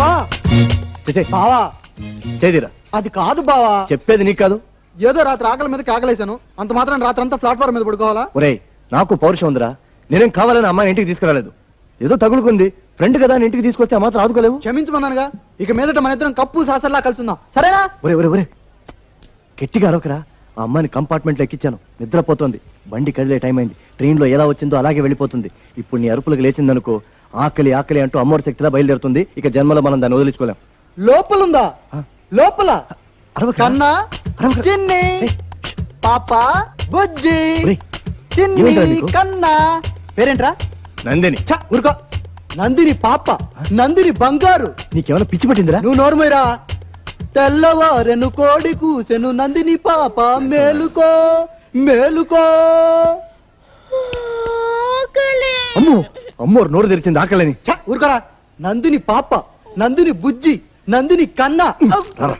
చేయి బావా. చేదిరా. అది కాదు బావా. చెప్పేది నీకు కాదు. ఏదో రాత్రి ఆకలి మీద కాకలేశాను. అంత మాత్రం రాత్రి అంతా ప్లాట్ఫామ్ మీద పడుకోవాలా? ఒరేయ్ నాకు పౌరుషం ఉందిరా. నేనేం కావాలని అమ్మాయిని ఇంటికి తీసుకురాలేదు. ఏదో తగులుకుంది. ఫ్రెండ్ కదా ఇంటికి తీసుకొస్తే మాత్రం ఆదుకోలేవు. క్షమించమన్నానుగా. ఇక మీదట మన ఇద్దరం కప్పు సాసర్లా కలుసుందాం. సరేనా? ఒరే ఒరే ఒరే గట్టిగా అరవకరా. ఆ అమ్మాయిని కంపార్ట్మెంట్లో ఎక్కించాను నిద్రపోతోంది. బండి కదిలే టైం అయింది. ట్రైన్లో ఎలా వచ్చిందో అలాగే వెళ్ళిపోతుంది. ఇప్పుడు నీ అరుపులకు లేచిందనుకో ఆకలి ఆకలి అంటూ అమ్మోడి శక్తిలా బయలుదేరుతుంది. ఇక జన్మలో మనం దాన్ని వదిలించుకోలేం. లోపలుందా? లోపల. కన్నా. చిన్ని? పాప? బుజ్జి? చిన్ని పేరేంట్రా? నందిని. ఊరుకో. నందిని పాప నందిని బంగారు. నీకేమైనా పిచ్చి పట్టిందిరా? నువ్వు నోరుమైరా తెల్లవారెను కోడి కూసెను నందిని పాప మేలుకో మేలుకో. అమ్మో అమ్మో నోరు తెరిచింది ఆకలిని. ఊరుకోరా. నందిని పాప నందిని బుజ్జి నందిని కన్నా. రారా.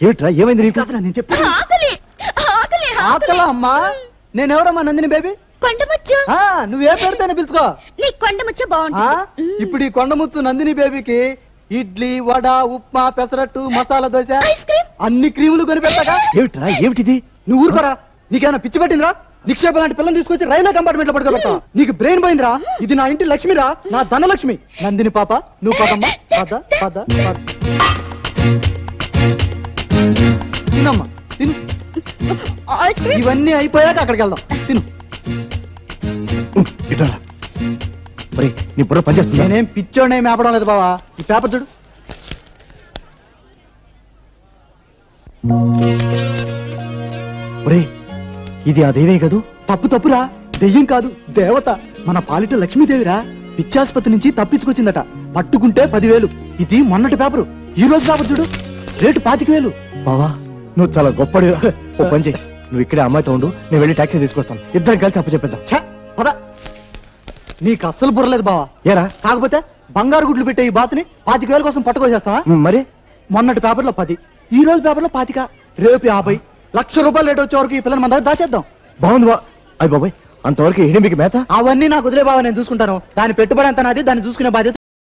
ఏమిట్రా ఏమైంది నీకు? నేను చెప్పేది. ఆకలి. ఆకలి ఆకలా. అమ్మా. నేనెవరమ్మా నందిని బేబీ? కొండముచ్చు. ఆ నువ్వే పేరుతోనే పిలుచుకో. నీ కొండముచ్చు బాగుంటుంది. ఇప్పుడు ఈ కొండముచ్చు నందిని బేబీకి ఇడ్లీ వడ ఉప్మా పెసరట్టు మసాలా దోశ ఐస్ క్రీమ్. అన్ని క్రీములు కొనిపెట్టాగా ఏమిట్రా ఏమిటిది? నువ్వు ఊరుకోరా. నీకేమైనా పిచ్చి పట్టిందిరా? నిక్షేప లాంటి పిల్లని తీసుకొచ్చి రైల్వే కంపార్ట్మెంట్లో పడుకోబెట్టా నీకు బ్రెయిన్ పోయిందిరా? ఇది నా ఇంటి లక్ష్మిరా. నా ధనలక్ష్మి. నందిని పాప నువ్వు పదమ్మా పద పద పద. తినమ్మా తిను. ఇవన్నీ అయిపోయాక అక్కడికి వెళ్దాం తిను ఇట్రా ఒరే నీ బుర్ర పనిచేస్తుందా? నేనేం పిచ్చోనే మేపడం లేదు బావా. ఈ పేపర్ చూడు. ఒరే ఇది ఆ దేవే కదూ? తప్పు తప్పురా. దెయ్యం కాదు దేవత. మన పాలిట లక్ష్మీదేవిరా. పిచ్చాసుపత్రి నుంచి తప్పించుకొచ్చిందట. పట్టుకుంటే పదివేలు. ఇది మొన్నటి పేపరు. ఈ రోజు పేపర్ చూడు. రేటు పాతిక వేలు. బావా నువ్వు చాలా గొప్పడి. ఓ పని చేయి. నువ్వు ఇక్కడే అమ్మాయితో ఉండు. నేను వెళ్ళి టాక్సీ తీసుకొస్తాను. ఇద్దరం కలిసి అప్పు చెప్పేద్దాం. ఛ, పద. నీకు అస్సలు బుర్రలేదు బావా. ఏరా? కాకపోతే బంగారు గుడ్లు పెట్టే ఈ బాతుని పాతిక వేల కోసం పట్టుకోసేస్తావా మరి? మొన్నటి పేపర్లో పది. ఈ రోజు పేపర్లో పాతిక. రేపు యాభై. లక్ష రూపాయలు రేటు వచ్చే వరకు ఈ పిల్లని మన దగ్గర దాచేద్దాం. బాగుంది బా అయ్యి బాబాయ్ అంతవరకు హిడింబికి మేత? అవన్నీ నాకు వదిలే బావా నేను చూసుకుంటాను. దాని పెట్టుబడి అంతా నాది దాన్ని చూసుకునే బాధ్యత